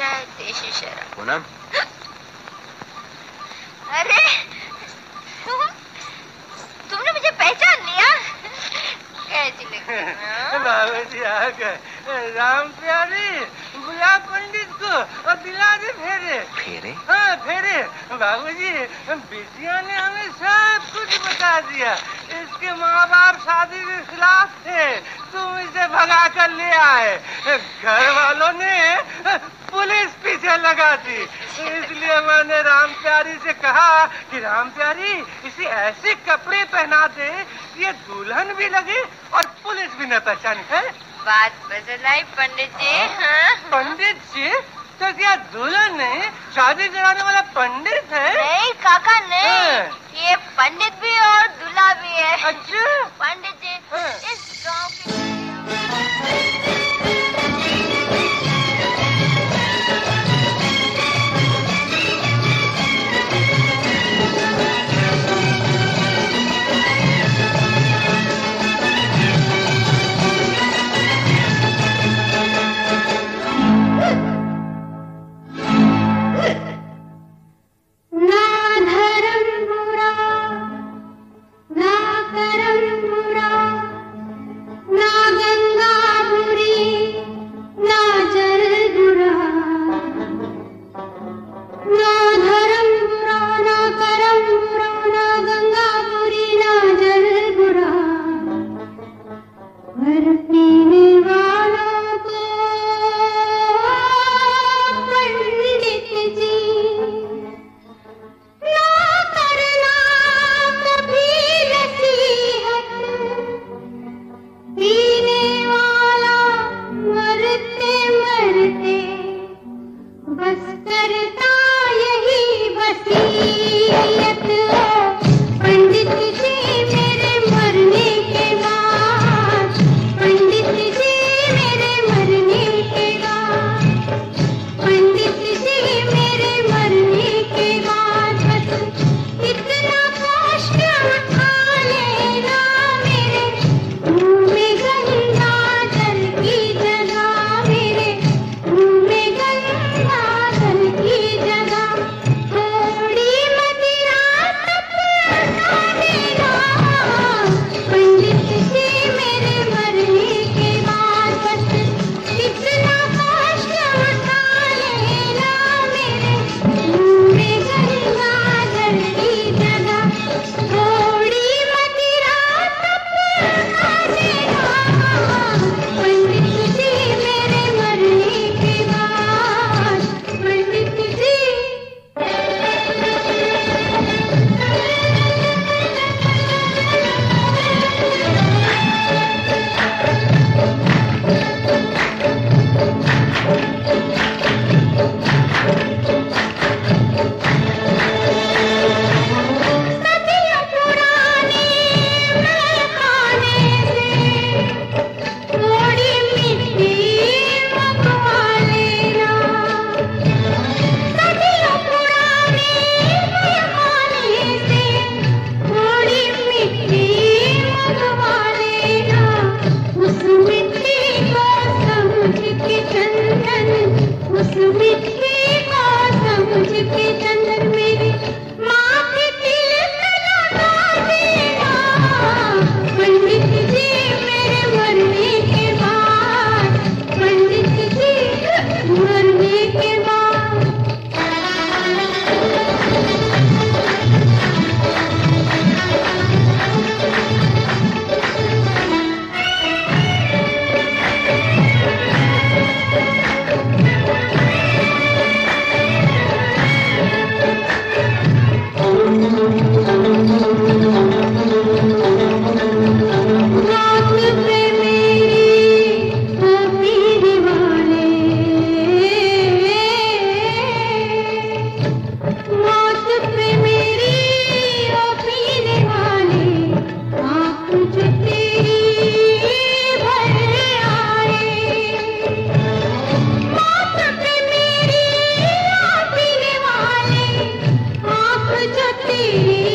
है देशी शराब पूनम अरे तुम तुमने मुझे पहचान लिया? कैसी हाँ? बाबू जी आ गए। राम प्यारी बुला पंडित को और दिला दे फेरे। फेरे? हाँ फेरे। बाबूजी बिटिया ने हमें सब कुछ बता दिया। इसके माँ बाप शादी के खिलाफ थे। तुम इसे भगा कर ले आए। घर वालों ने पुलिस पीछे लगा दी। इसलिए मैंने राम प्यारी से कहा कि राम प्यारी इसे ऐसे कपड़े पहना दे कि ये दुल्हन भी लगे और पुलिस भी न पहचान है? बात बदल आई पंडित जी हाँ। पंडित जी तो क्या दुल्हन नहीं? शादी कराने वाला पंडित है? नहीं काका नहीं। हाँ। ये पंडित भी और दूल्हा भी है। अच्छा। पंडित जी हाँ। इस तेरी